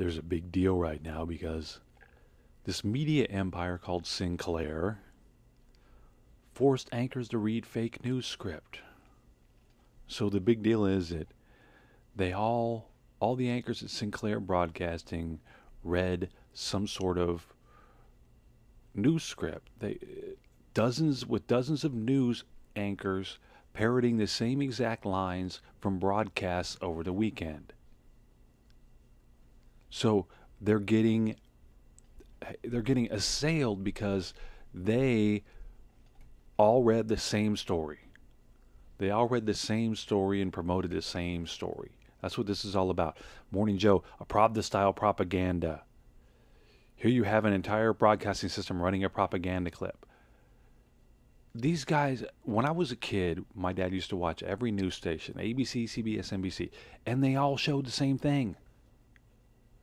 there's a big deal right now because this media empire called Sinclair forced anchors to read fake news script. So the big deal is that they all all the anchors at Sinclair Broadcasting read some sort of news script. They dozens with dozens of news anchors parroting the same exact lines from broadcasts over the weekend. So they're getting they're getting assailed because they all read the same story. They all read the same story and promoted the same story. That's what this is all about. Morning Joe, a Pravda style propaganda. Here you have an entire broadcasting system running a propaganda clip. These guys, when I was a kid, my dad used to watch every news station ABC, CBS, NBC, and they all showed the same thing.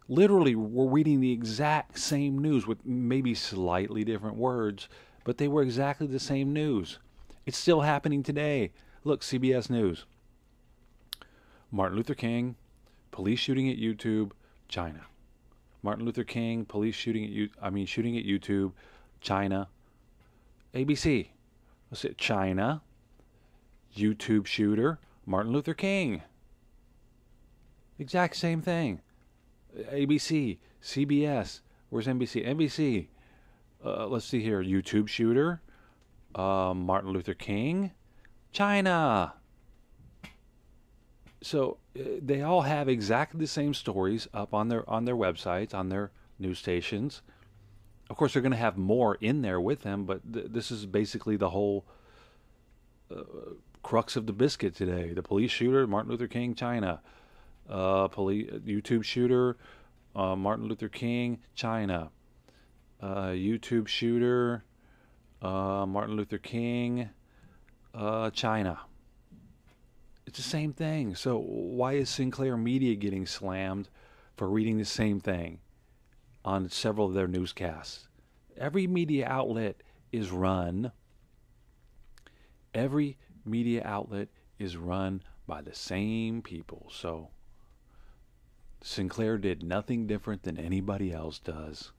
Literally, we're reading the exact same news with maybe slightly different words, but they were exactly the same news. It's still happening today. Look, CBS News. Martin Luther King, police shooting at YouTube, China. Martin Luther King, police shooting at you I mean shooting at YouTube, China. ABC. Let's say China. YouTube shooter, Martin Luther King. Exact same thing. ABC, CBS. Where's NBC? NBC. Uh, let's see here. YouTube shooter, uh, Martin Luther King, China. So uh, they all have exactly the same stories up on their on their websites, on their news stations. Of course, they're going to have more in there with them, but th- this is basically the whole uh, crux of the biscuit today. The police shooter, Martin Luther King, China. Uh, police YouTube shooter, uh, Martin Luther King, China. Uh, YouTube shooter, uh, Martin Luther King, uh, China. It's the same thing. So why is Sinclair Media getting slammed for reading the same thing on several of their newscasts? Every media outlet is run. Every media outlet is run by the same people. So Sinclair did nothing different than anybody else does.